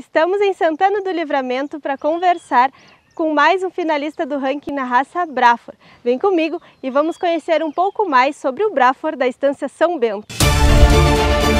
Estamos em Santana do Livramento para conversar com mais um finalista do ranking na raça Brafor. Vem comigo e vamos conhecer um pouco mais sobre o Brafor da Estância São Bento. Bom,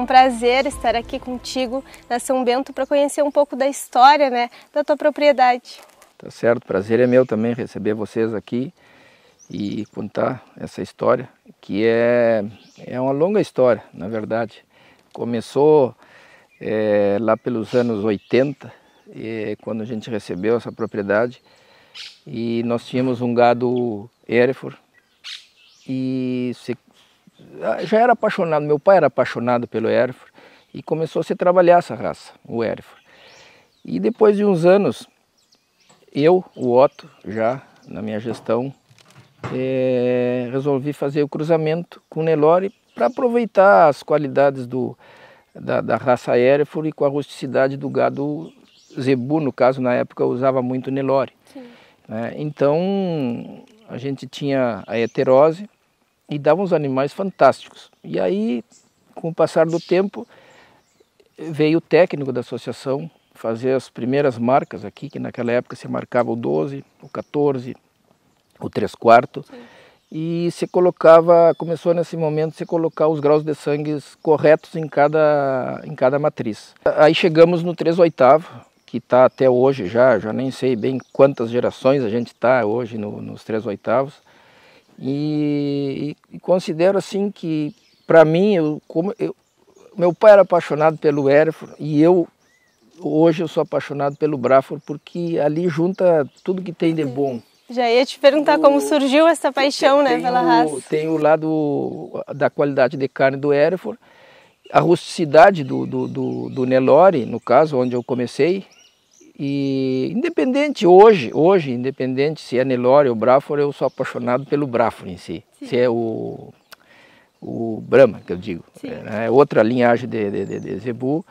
um prazer estar aqui contigo na São Bento para conhecer um pouco da história né, da tua propriedade. Tá certo, prazer é meu também receber vocês aqui e contar essa história, que é, é uma longa história, na verdade. Começou é, lá pelos anos 80, é, quando a gente recebeu essa propriedade, e nós tínhamos um gado Hereford, e se já era apaixonado, meu pai era apaixonado pelo Hereford e começou a se trabalhar essa raça, o Hereford. E depois de uns anos, eu, o Otto, já na minha gestão, é, resolvi fazer o cruzamento com o Nelore para aproveitar as qualidades do, da, da raça Hereford e com a rusticidade do gado Zebu, no caso, na época, usava muito Nelore. Né? Então, a gente tinha a heterose, e dava uns animais fantásticos. E aí, com o passar do tempo, veio o técnico da associação fazer as primeiras marcas aqui, que naquela época se marcava o 12, o 14, o 3 quarto, e se colocava, começou nesse momento se colocar os graus de sangue corretos em cada, em cada matriz. Aí chegamos no 3 oitavo, que está até hoje já, já nem sei bem quantas gerações a gente está hoje no, nos 3 oitavos, e, e, considero assim que, para mim, eu, como eu, meu pai era apaixonado pelo Hereford e eu, hoje eu sou apaixonado pelo Braford porque ali junta tudo que tem de bom. Já ia te perguntar o, como surgiu essa paixão né, pela raça. Tem o lado da qualidade de carne do Hereford, a rusticidade do, do, do, do Nelore, no caso, onde eu comecei, e independente hoje, hoje, independente se é Nelore ou Braford, eu sou apaixonado pelo Braford em si. Sim. Se é o, o Brahma, que eu digo. É, é, outra linhagem de, de, de, de, Zebu,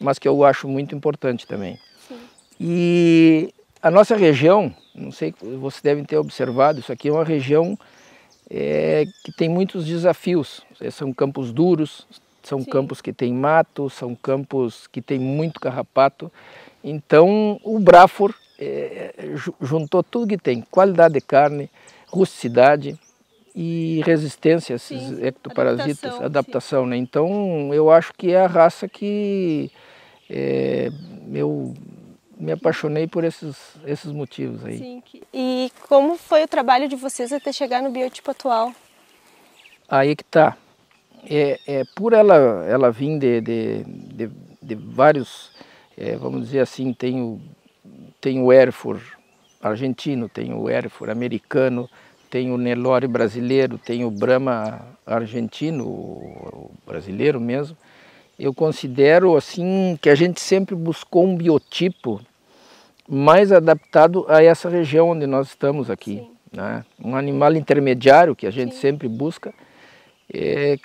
mas que eu acho muito importante também. Sim. E a nossa região, não sei, vocês devem ter observado, isso aqui é uma região é, que tem muitos desafios. São campos duros, são Sim. campos que tem mato, são campos que tem muito carrapato. Então o Brafor é, juntou tudo que tem, qualidade de carne, rusticidade e resistência a esses sim, ectoparasitas, adaptação, adaptação né? Então eu acho que é a raça que é, eu me apaixonei por esses, esses motivos aí. Sim. E como foi o trabalho de vocês até chegar no biotipo atual? Aí que tá. É, é por ela, ela vir de, de, de, de vários é, vamos dizer assim, tem o, tem o Hereford argentino, tem o Hereford americano, tem o Nelore brasileiro, tem o Brahma argentino, o brasileiro mesmo. Eu considero assim que a gente sempre buscou um biotipo mais adaptado a essa região onde nós estamos aqui. Né? Um animal intermediário que a gente Sim. sempre busca, é,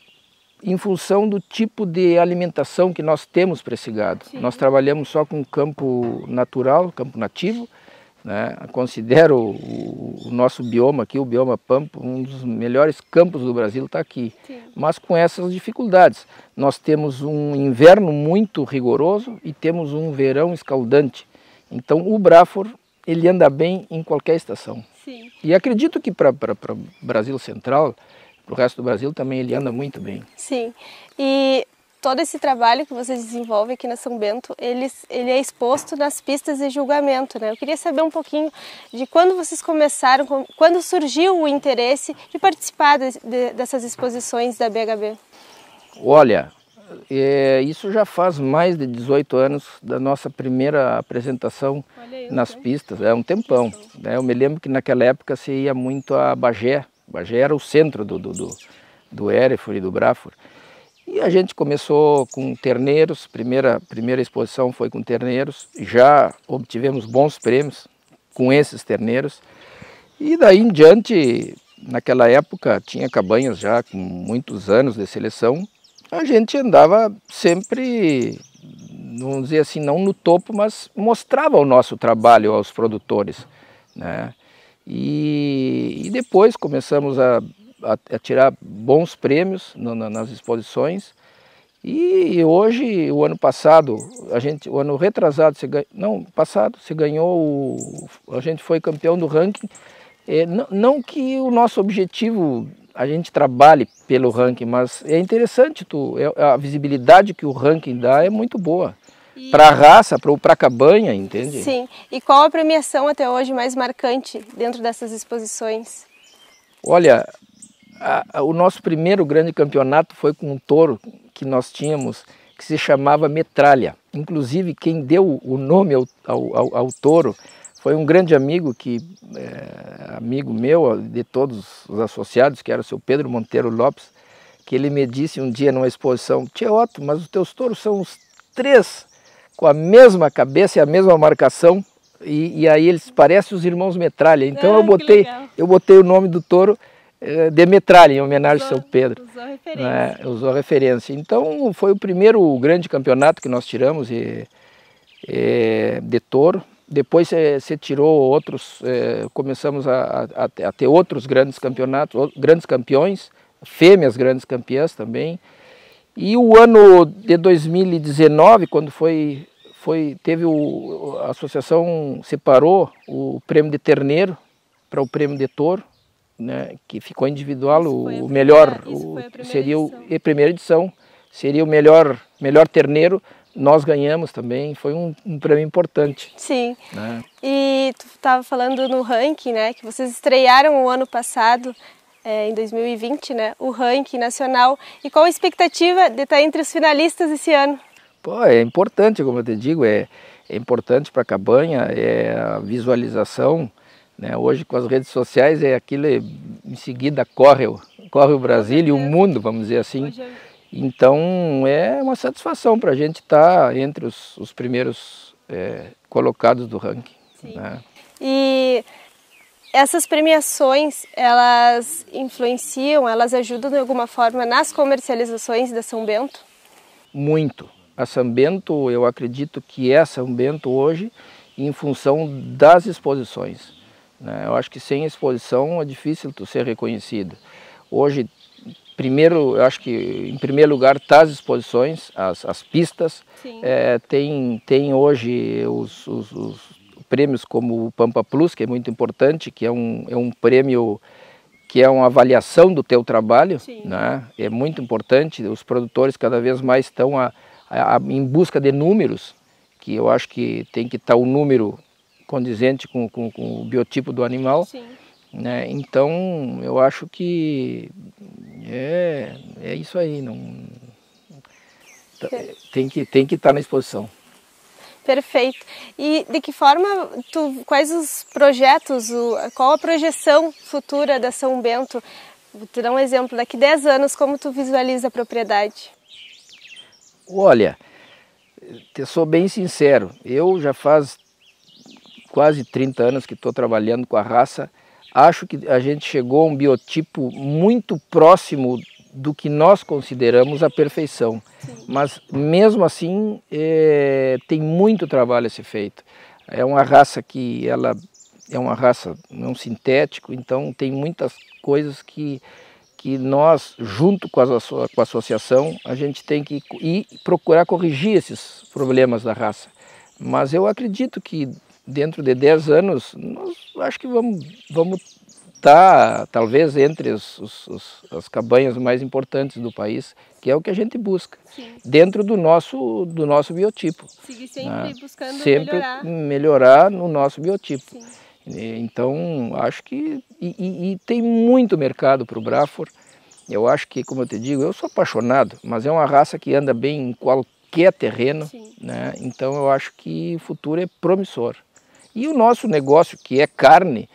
em função do tipo de alimentação que nós temos para esse gado. Sim. Nós trabalhamos só com campo natural, campo nativo, né? considero o, o, nosso bioma aqui, o bioma Pampa, um dos melhores campos do Brasil está aqui, Sim. mas com essas dificuldades. Nós temos um inverno muito rigoroso e temos um verão escaldante. Então o Brafor ele anda bem em qualquer estação. Sim. E acredito que para o Brasil Central para o resto do Brasil também ele anda muito bem. Sim. E todo esse trabalho que vocês desenvolvem aqui na São Bento, ele, ele é exposto nas pistas de julgamento, né? Eu queria saber um pouquinho de quando vocês começaram, quando surgiu o interesse de participar de, de, dessas exposições da BHB. Olha, é, isso já faz mais de 18 anos da nossa primeira apresentação aí, nas então. pistas, é um tempão. Né? Eu me lembro que naquela época se ia muito a Bagé, Bagé era o centro do, do, do, do e do Brafor. E a gente começou com terneiros, primeira, primeira exposição foi com terneiros, já obtivemos bons prêmios com esses terneiros. E daí em diante, naquela época, tinha cabanhas já com muitos anos de seleção, a gente andava sempre, vamos dizer assim, não no topo, mas mostrava o nosso trabalho aos produtores. Né? E, e depois começamos a, a, a, tirar bons prêmios no, na, nas exposições. E hoje, o ano passado, a gente, o ano retrasado, ganha, não, passado, se ganhou, o, a gente foi campeão do ranking. É, não, não que o nosso objetivo a gente trabalhe pelo ranking, mas é interessante, tu, é, a visibilidade que o ranking dá é muito boa. E... Para a raça, para a cabanha, entende? Sim. E qual a premiação até hoje mais marcante dentro dessas exposições? Olha, a, a, o nosso primeiro grande campeonato foi com um touro que nós tínhamos, que se chamava Metralha. Inclusive, quem deu o nome ao, ao, ao, ao touro foi um grande amigo que é, amigo meu de todos os associados que era o seu Pedro Monteiro Lopes que ele me disse um dia numa exposição Tia Otto, mas os teus touros são os três com a mesma cabeça e a mesma marcação e, e aí eles parecem os irmãos Metralha. Então ah, eu botei eu botei o nome do touro é, de Metralha em homenagem usou, ao seu Pedro. usou referência. É, usou referência. Então foi o primeiro grande campeonato que nós tiramos e, e de touro. Depois você tirou outros, é, começamos a, a, a, ter outros grandes campeonatos, grandes campeões, fêmeas grandes campeãs também. E o ano de 2019, quando foi, foi teve o, a associação separou o prêmio de terneiro para o prêmio de touro, né, que ficou individual, o, o melhor, o, seria o, a primeira edição, seria o melhor, melhor terneiro nós ganhamos também, foi um, um prêmio importante. Sim. Né? E tu estava falando no ranking, né, que vocês estrearam o ano passado, é, em 2020, né, o ranking nacional. E qual a expectativa de estar entre os finalistas esse ano? Pô, é importante, como eu te digo, é, é importante para a cabanha, é a visualização. Né? Hoje com as redes sociais é aquilo, em seguida corre, corre o Brasil e o mundo, vamos dizer assim. Hoje então é uma satisfação para a gente estar tá entre os, os primeiros é, colocados do ranking. Né? E essas premiações, elas influenciam, elas ajudam de alguma forma nas comercializações da São Bento? Muito. A São Bento, eu acredito que é São Bento hoje em função das exposições. Né? Eu acho que sem exposição é difícil tu ser reconhecido. Hoje primeiro, eu acho que em primeiro lugar está as exposições, as, as pistas. É, tem, tem hoje os, os, os, prêmios como o Pampa Plus, que é muito importante, que é um, é um prêmio que é uma avaliação do teu trabalho, né? é muito importante, os produtores cada vez mais estão a, a, a, em busca de números, que eu acho que tem que estar o número condizente com, com, com o biotipo do animal. Sim. Né? Então, eu acho que é, é isso aí. Não, tem que tem que estar na exposição. Perfeito. E de que forma, tu, quais os projetos, o, qual a projeção futura da São Bento? Vou te dar um exemplo, daqui 10 anos, como tu visualiza a propriedade? Olha, eu sou bem sincero, eu já faz quase 30 anos que estou trabalhando com a raça acho que a gente chegou a um biotipo muito próximo do que nós consideramos a perfeição. Sim. Mas mesmo assim é, tem muito trabalho a ser feito. É uma raça que ela é uma raça não sintético, então tem muitas coisas que que nós, junto com a, com a associação, a gente tem que ir procurar corrigir esses problemas da raça. Mas eu acredito que dentro de 10 anos, nós acho que vamos, vamos está talvez entre os, os, os, as cabanhas mais importantes do país, que é o que a gente busca, Sim. dentro do nosso, do nosso biotipo. Seguir sempre né? buscando sempre melhorar. melhorar no nosso biotipo. Sim. Então, acho que. E, e, e tem muito mercado para o Brafor. Eu acho que, como eu te digo, eu sou apaixonado, mas é uma raça que anda bem em qualquer terreno. Né? Então, eu acho que o futuro é promissor. E o nosso negócio, que é carne,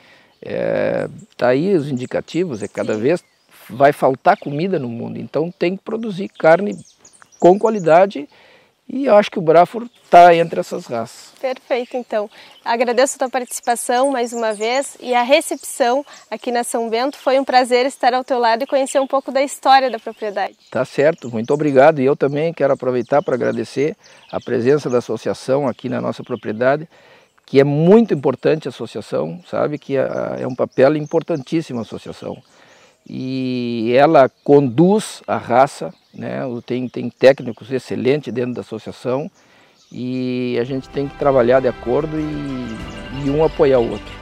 é, tá aí os indicativos, é cada Sim. vez vai faltar comida no mundo, então tem que produzir carne com qualidade e eu acho que o Brafor está entre essas raças. Perfeito, então. Agradeço a tua participação mais uma vez e a recepção aqui na São Bento. Foi um prazer estar ao teu lado e conhecer um pouco da história da propriedade. Tá certo, muito obrigado. E eu também quero aproveitar para agradecer a presença da associação aqui na nossa propriedade que é muito importante a associação, sabe que é, é um papel importantíssimo a associação. E ela conduz a raça, né? tem, tem técnicos excelentes dentro da associação e a gente tem que trabalhar de acordo e, e um apoiar o outro.